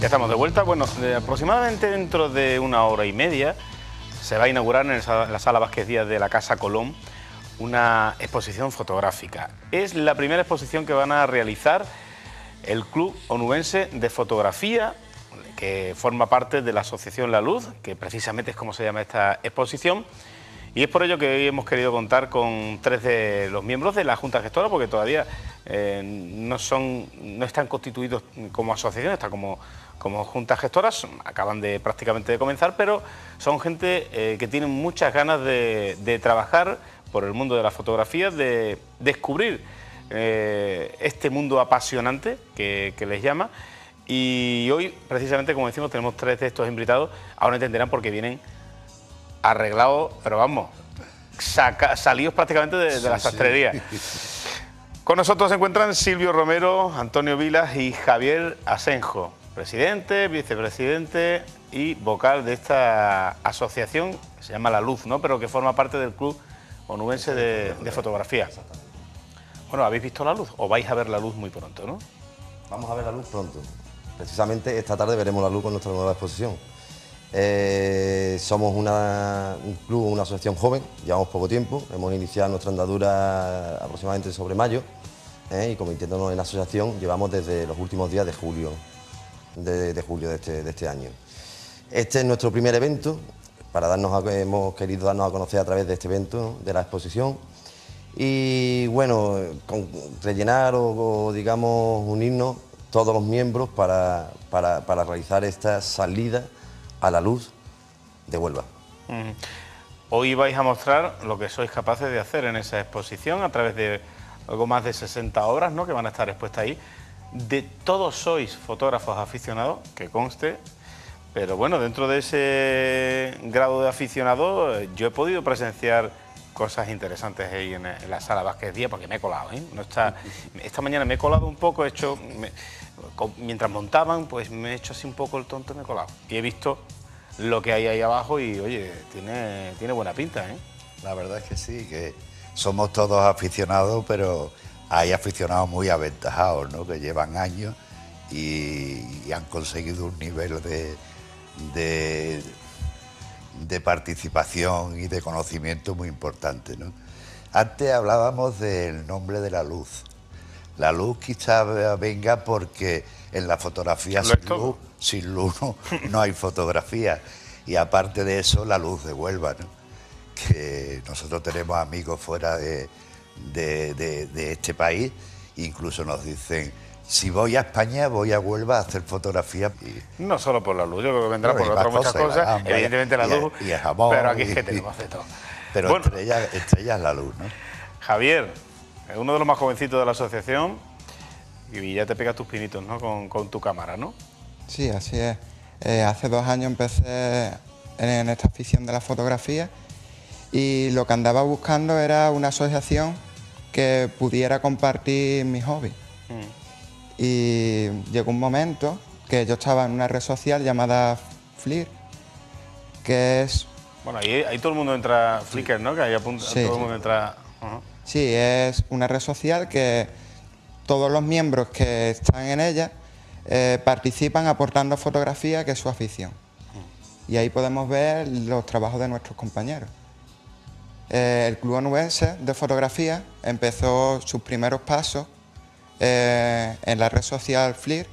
Ya estamos de vuelta. Bueno, aproximadamente dentro de una hora y media se va a inaugurar en la sala Vázquez Díaz de la Casa Colón una exposición fotográfica. Es la primera exposición que van a realizar el Club Onubense de Fotografía, que forma parte de la Asociación La Luz, que precisamente es como se llama esta exposición. Y es por ello que hoy hemos querido contar con tres de los miembros de la Junta Gestora, porque todavía eh, no, son, no están constituidos como asociación, están como, como juntas gestoras, acaban de prácticamente de comenzar, pero son gente eh, que tienen muchas ganas de, trabajar por el mundo de la fotografía, de descubrir eh, este mundo apasionante que, les llama. Y hoy, precisamente, como decimos, tenemos tres de estos invitados. Ahora entenderán por qué vienen arreglados, pero vamos, salidos prácticamente de, la sastrería. Con nosotros se encuentran Silvio Romero, Antonio Vilas y Javier Asenjo, presidente, vicepresidente y vocal de esta asociación que se llama La Luz, ¿no? pero que forma parte del Club Onubense de, de Fotografía. Bueno, ¿habéis visto la luz o vais a ver la luz muy pronto, no? Vamos a ver la luz pronto. Precisamente esta tarde veremos la luz con nuestra nueva exposición. Eh, somos un club, una asociación joven, llevamos poco tiempo, hemos iniciado nuestra andadura aproximadamente sobre mayo ¿eh? y convirtiéndonos en asociación llevamos desde los últimos días de julio de, julio este, de este, año. Este es nuestro primer evento, para darnos hemos querido darnos a conocer a través de este evento, de la exposición, y bueno, rellenar o, digamos unirnos todos los miembros para, realizar esta salida a la luz de Huelva. Hoy vais a mostrar lo que sois capaces de hacer en esa exposición a través de algo más de 60 obras ¿no? que van a estar expuestas ahí. De todos sois fotógrafos aficionados, que conste, pero bueno, dentro de ese grado de aficionado yo he podido presenciar cosas interesantes ahí en, la sala Vázquez Díaz, porque me he colado, ¿eh? Esta mañana me he colado un poco, he hecho, mientras montaban, pues me he hecho así un poco el tonto y me he colado. Y he visto lo que hay ahí abajo y, oye, tiene, tiene buena pinta, ¿eh? La verdad es que sí, que somos todos aficionados, pero hay aficionados muy aventajados, ¿no? que llevan años y, han conseguido un nivel de, de, de, participación y de conocimiento muy importante. ¿no? Antes hablábamos del nombre de la luz. La luz quizá venga porque en la fotografía sin luz, sin luz no, hay fotografía. Y aparte de eso, la luz de Huelva. ¿no? que nosotros tenemos amigos fuera de, este país, incluso nos dicen, si voy a España, voy a Huelva a hacer fotografía. No solo por la luz, yo creo que vendrá por otras muchas cosas, evidentemente la luz, y el jamón, pero aquí es que tenemos de todo. Pero entre, ellas, es la luz, ¿no? Javier, uno de los más jovencitos de la asociación, y ya te pegas tus pinitos, ¿no? Con, tu cámara, ¿no? Sí, así es. Eh, hace dos años empecé en esta afición de la fotografía y lo que andaba buscando era una asociación que pudiera compartir mi hobby. Mm. Y llegó un momento que yo estaba en una red social llamada Flir, que es... Bueno, ahí, todo el mundo entra, Flickr, ¿no? Que ahí apunta, todo el mundo entra... Sí, es una red social que todos los miembros que están en ella eh, participan aportando fotografía, que es su afición. Y ahí podemos ver los trabajos de nuestros compañeros. Eh, el Club Onubense de Fotografía empezó sus primeros pasos eh, en la red social Flir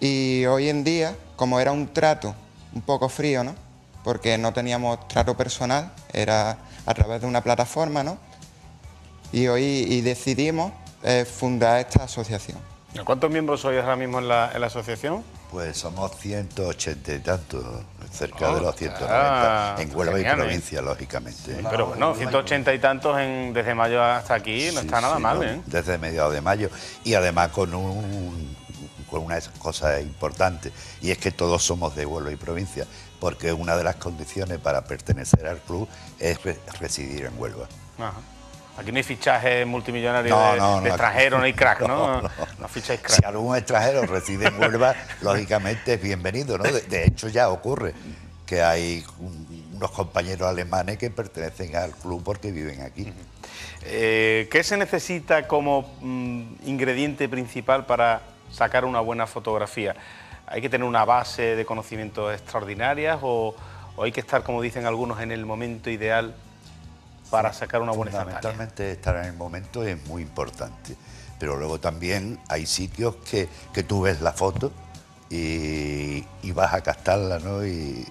y hoy en día, como era un trato un poco frío, ¿no? porque no teníamos trato personal, era a través de una plataforma, ¿no? Y hoy decidimos eh, fundar esta asociación. ¿Cuántos miembros sois ahora mismo en la asociación? Pues somos 180 y tantos, cerca de los 190, en Huelva y provincia, lógicamente. pero bueno, 180 y tantos desde mayo hasta aquí no está nada mal, ¿eh? Desde mediados de mayo. Y además con, un, con una cosa importante, y es que todos somos de Huelva y provincia, porque una de las condiciones para pertenecer al club es residir en Huelva. Ajá. Aquí no hay fichaje multimillonario de, extranjeros, no hay crack, ¿no? No, ficháis crack. Si algún extranjero reside en Huelva, lógicamente es bienvenido, ¿no? De, hecho ya ocurre que hay unos compañeros alemanes que pertenecen al club porque viven aquí. Eh, ¿Qué se necesita como mm, ingrediente principal para sacar una buena fotografía? ¿Hay que tener una base de conocimientos extraordinarias o, o hay que estar, como dicen algunos, en el momento ideal para sacar una buena? Fundamentalmente estar en el momento es muy importante, pero luego también hay sitios que, que tú ves la foto y, y vas a captarla, ¿no? Y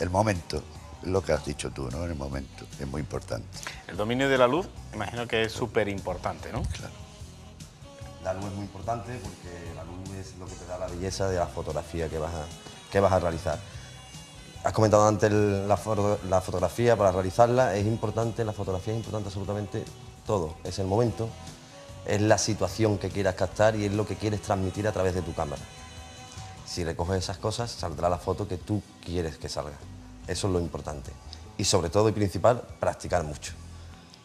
el momento, lo que has dicho tú, ¿no? En el momento, es muy importante. El dominio de la luz, imagino que es súper importante, ¿no? Claro. La luz es muy importante porque la luz es lo que te da la belleza de la fotografía que vas a, que vas a realizar. Has comentado antes la, foto- la fotografía, para realizarla es importante, la fotografía es importante absolutamente todo. Es el momento, es la situación que quieras captar y es lo que quieres transmitir a través de tu cámara. Si recoges esas cosas, saldrá la foto que tú quieres que salga. Eso es lo importante. Y sobre todo y principal, practicar mucho.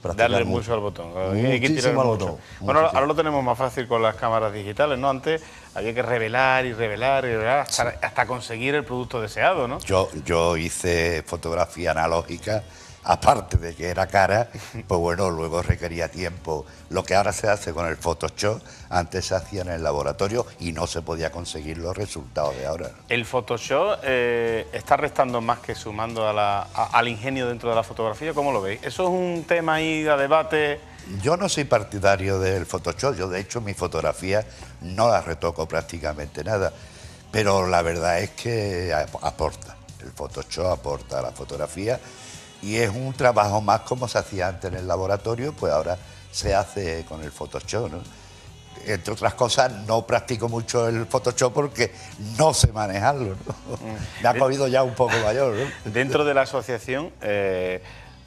Darle mucho. mucho al botón. Hay que Muchísimo tirar al mucho. botón, Bueno, muchísimo. ahora lo tenemos más fácil con las cámaras digitales, ¿no? Antes había que revelar y revelar y revelar hasta, hasta conseguir el producto deseado, ¿no? Yo, yo hice fotografía analógica, aparte de que era cara, pues bueno, luego requería tiempo. Lo que ahora se hace con el Photoshop, antes se hacía en el laboratorio y no se podía conseguir los resultados de ahora. ¿El Photoshop eh, está restando más que sumando a la- a- al ingenio dentro de la fotografía? ¿Cómo lo veis? ¿Eso es un tema ahí a debate? Yo no soy partidario del Photoshop, yo de hecho mi fotografía no la retoco prácticamente nada, pero la verdad es que ap- aporta, el Photoshop aporta a la fotografía y es un trabajo más como se hacía antes en el laboratorio, pues ahora se hace con el Photoshop, ¿no? Entre otras cosas, no practico mucho el Photoshop porque no sé manejarlo, ¿no? Me ha cogido ya un poco mayor, ¿no? Dentro de la asociación eh,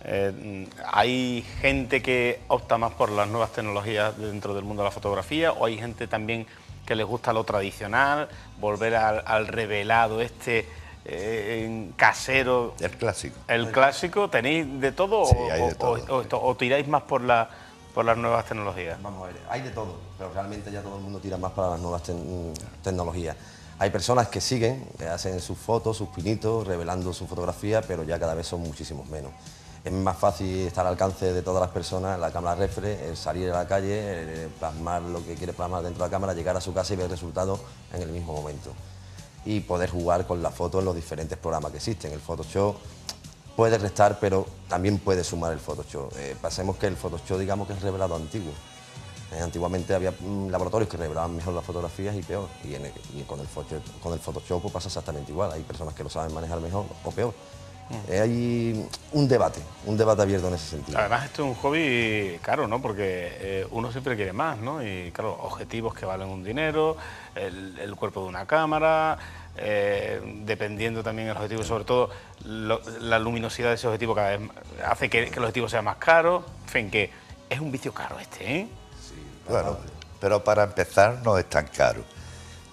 eh, hay gente que opta más por las nuevas tecnologías dentro del mundo de la fotografía o hay gente también que les gusta lo tradicional, volver al, al revelado este eh, en casero, El clásico. el clásico. ¿Tenéis de todo, Sí, o, hay de o- todo, o- sí. o- o tiráis más por, la, por las nuevas tecnologías? Vamos a ver, hay de todo, pero realmente ya todo el mundo tira más para las nuevas tec- tecnologías. Hay personas que siguen, que hacen sus fotos, sus pinitos, revelando su fotografía, pero ya cada vez son muchísimos menos. Es más fácil estar al alcance de todas las personas, la cámara refre, el salir a la calle, el plasmar lo que quiere plasmar dentro de la cámara, llegar a su casa y ver el resultado en el mismo momento. Y poder jugar con la foto en los diferentes programas que existen. El Photoshop puede restar, pero también puede sumar el Photoshop. Eh, pasemos que el Photoshop, digamos que es revelado antiguo. Eh, antiguamente había mm, laboratorios que revelaban mejor las fotografías y peor. Y, el- con, el con el Photoshop pues, pasa exactamente igual. Hay personas que lo saben manejar mejor o peor. Eh, hay un debate, un debate abierto en ese sentido. Además, esto es un hobby caro, ¿no? Porque eh, uno siempre quiere más, ¿no? Y claro, objetivos que valen un dinero, el, el cuerpo de una cámara, eh, dependiendo también del objetivo, sobre todo lo- la luminosidad de ese objetivo cada vez más- hace que, que el objetivo sea más caro. En fin, que es un vicio caro este, ¿eh? Bueno, pero para empezar no es tan caro,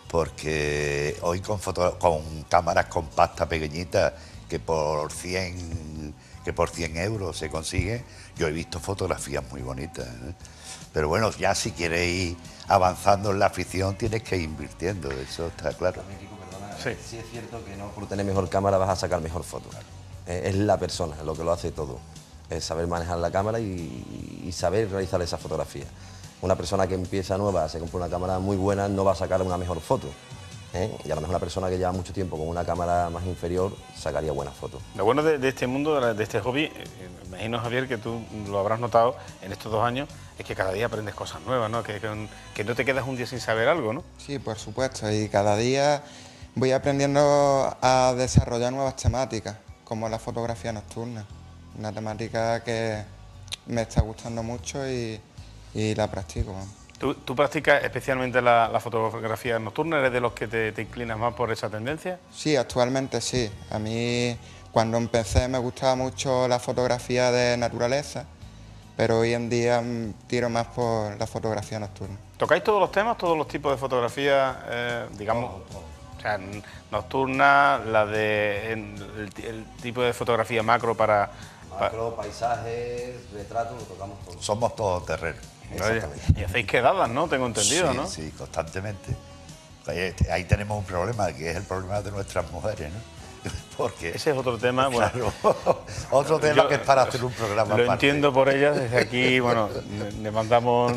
porque hoy con, foto- con cámaras compactas pequeñitas que por 100 que por 100 euros se consigue, yo he visto fotografías muy bonitas. ¿eh? Pero bueno, ya si quieres ir avanzando en la afición tienes que ir invirtiendo, eso está claro. También, Kiko, perdona, Sí. sí es cierto que no por tener mejor cámara vas a sacar mejor foto. Eh, es la persona lo que lo hace todo. Es saber manejar la cámara y, y saber realizar esa fotografía. Una persona que empieza nueva, se compra una cámara muy buena, no va a sacar una mejor foto. ¿Eh? Y a lo mejor una persona que lleva mucho tiempo con una cámara más inferior sacaría buenas fotos. Lo bueno de, de este mundo, de, este hobby, eh, me imagino Javier que tú lo habrás notado en estos dos años, es que cada día aprendes cosas nuevas, ¿no? Que, que- que no te quedas un día sin saber algo, ¿no? Sí, por supuesto, y cada día voy aprendiendo a desarrollar nuevas temáticas, como la fotografía nocturna, una temática que me está gustando mucho y, y la practico. ¿Tú, tú practicas especialmente la, la fotografía nocturna? ¿Eres de los que te, te inclinas más por esa tendencia? Sí, actualmente sí. A mí cuando empecé me gustaba mucho la fotografía de naturaleza, pero hoy en día mm, tiro más por la fotografía nocturna. ¿Tocáis todos los temas, todos los tipos de fotografía, eh, digamos, o sea, nocturna, la de en- el, el tipo de fotografía macro para... pa- Macro, paisajes, retratos, lo tocamos todo. Somos todos y hacéis quedadas, ¿no? Tengo entendido, sí, ¿no? Sí, constantemente. Ahí, ahí tenemos un problema, que es el problema de nuestras mujeres, ¿no? Porque, Ese es otro tema. Bueno, otro tema Yo- que es para hacer un programa Lo aparte. entiendo por ellas, desde aquí, bueno, le- mandamos,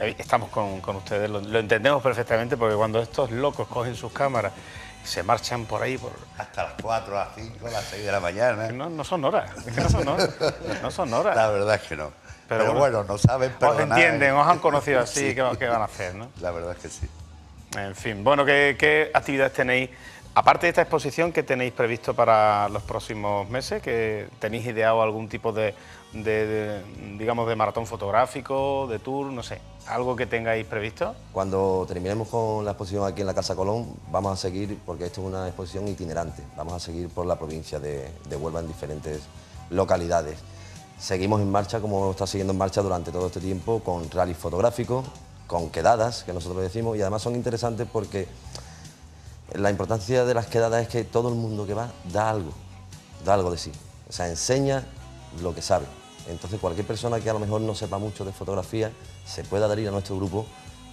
eh, estamos con, con ustedes, lo, lo entendemos perfectamente porque cuando estos locos cogen sus cámaras y se marchan por ahí, por, Hasta las 4, las 5, las 6 de la mañana. que no, no son horas, es que no son horas, no son horas. La verdad es que no. Pero Pero, bueno, bueno, no saben Os perdonar. entienden, os han conocido así, Sí. ¿qué, va- qué van a hacer? ¿no? La verdad es que sí. En fin, bueno, ¿qué, qué actividades tenéis? Aparte de esta exposición, ¿qué tenéis previsto para los próximos meses? ¿Que ¿Tenéis ideado algún tipo de, de- de, digamos, de maratón fotográfico, de tour, no sé, algo que tengáis previsto? Cuando terminemos con la exposición aquí en la Casa Colón, vamos a seguir, porque esto es una exposición itinerante, vamos a seguir por la provincia de, de Huelva en diferentes localidades. Seguimos en marcha, como está siguiendo en marcha durante todo este tiempo, con rally fotográficos, con quedadas, que nosotros decimos, y además son interesantes porque la importancia de las quedadas es que todo el mundo que va da algo, da algo de sí, o sea, enseña lo que sabe. Entonces cualquier persona que a lo mejor no sepa mucho de fotografía se puede adherir a nuestro grupo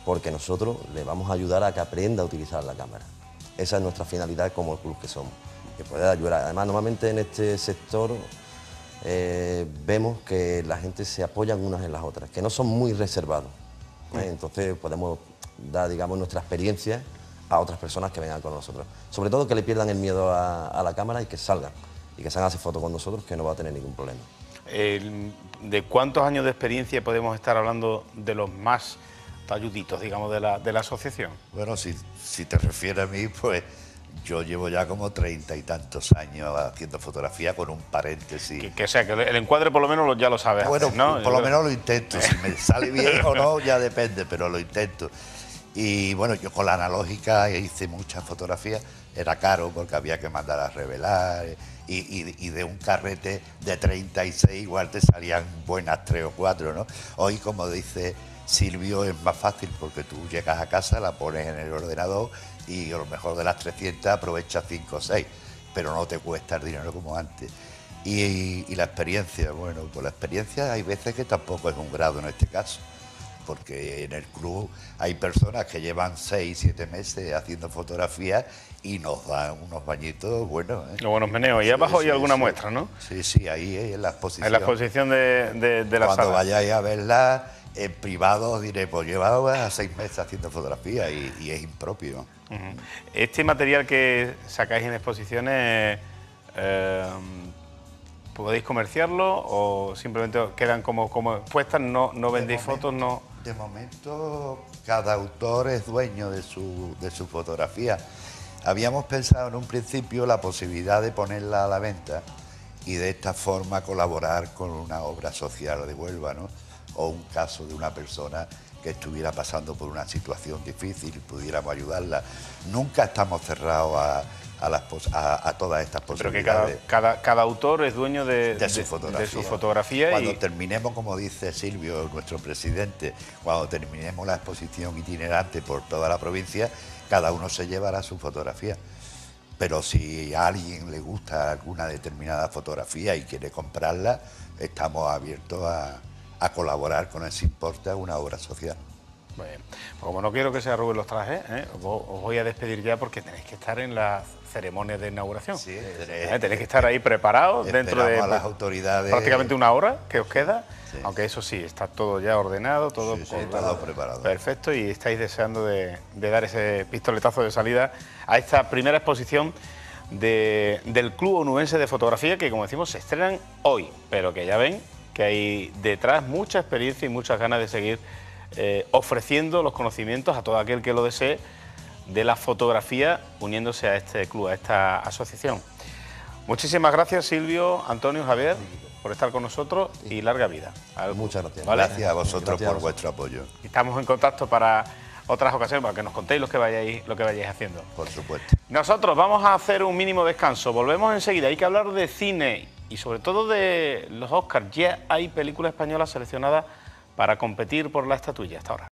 porque nosotros le vamos a ayudar a que aprenda a utilizar la cámara. Esa es nuestra finalidad como club que somos, que puede ayudar. Además, normalmente en este sector eh, vemos que la gente se apoyan unas en las otras, que no son muy reservados. ¿eh? Entonces podemos dar, digamos, nuestra experiencia a otras personas que vengan con nosotros. Sobre todo que le pierdan el miedo a, a la cámara y que salgan. Y que salgan a hacer fotos con nosotros, que no va a tener ningún problema. El- ¿De cuántos años de experiencia podemos estar hablando de los más talluditos, digamos, de la, de la asociación? Bueno, si, si te refieres a mí, pues yo llevo ya como treinta y tantos años haciendo fotografía con un paréntesis. Que, que sea, que el encuadre por lo menos ya lo sabes Bueno, hacer, ¿no? por lo menos lo intento. Si me sale bien o no, ya depende, pero lo intento. Y bueno, yo con la analógica hice muchas fotografías. Era caro porque había que mandar a revelar. Y, y- y de un carrete de 36 igual te salían buenas tres o cuatro, ¿no? Hoy, como dice Silvio, es más fácil porque tú llegas a casa, la pones en el ordenador y a lo mejor de las 300 aprovechas 5 o 6, pero no te cuesta el dinero como antes. Y, y la experiencia, bueno, pues la experiencia hay veces que tampoco es un grado en este caso, porque en el club hay personas que llevan 6, 7 meses haciendo fotografías y nos dan unos bañitos buenos. ¿eh? Los buenos meneos. Y Sí, abajo hay sí, alguna sí. muestra, ¿no? Sí, sí, ahí en la exposición. En la exposición de, de- de la Cuando sala. vayáis a verla en privado diré, pues llevaba seis meses haciendo fotografía y, y es impropio. Este material que sacáis en exposiciones, eh, ¿podéis comerciarlo o simplemente quedan como, como expuestas? No, no vendéis De fotos, no. De momento, cada autor es dueño de su, de su fotografía. Habíamos pensado en un principio la posibilidad de ponerla a la venta y de esta forma colaborar con una obra social de Huelva, ¿no? O un caso de una persona que estuviera pasando por una situación difícil y pudiéramos ayudarla. Nunca estamos cerrados a, a las a, a todas estas Pero que cada, posibilidades cada, cada autor es dueño de, de su de- fotografía. de su fotografía Cuando y terminemos, como dice Silvio, nuestro presidente, cuando terminemos la exposición itinerante por toda la provincia, cada uno se llevará su fotografía. Pero si a alguien le gusta alguna determinada fotografía y quiere comprarla, estamos abiertos a, a colaborar con importe a una obra social. Bueno, pues como no quiero que se arruguen los trajes, ¿eh? os vo- os voy a despedir ya porque tenéis que estar en la ceremonia de inauguración. Sí, ¿Eh? Tenéis que estar ahí preparados dentro de Esperamos a las autoridades. prácticamente una hora que os queda, Sí. aunque eso sí, está todo ya ordenado, todo, Sí, sí, con- todo preparado. Perfecto, y estáis deseando de, de dar ese pistoletazo de salida a esta primera exposición de- del Club Onubense de Fotografía, que como decimos se estrenan hoy, pero que ya ven que hay detrás mucha experiencia y muchas ganas de seguir eh, ofreciendo los conocimientos a todo aquel que lo desee de la fotografía uniéndose a este club, a esta asociación. Muchísimas gracias Silvio, Antonio, Javier, por estar con nosotros y larga vida. al- Muchas gracias. ¿Vale? Gracias a vosotros Gracias a por vosotros. vuestro apoyo, Estamos en contacto para otras ocasiones, para que nos contéis lo que vayáis, lo que vayáis haciendo. por supuesto. Nosotros vamos a hacer un mínimo descanso, volvemos enseguida. Hay que hablar de cine y sobre todo de los Oscars. Ya hay películas españolas seleccionadas para competir por la estatuilla hasta ahora.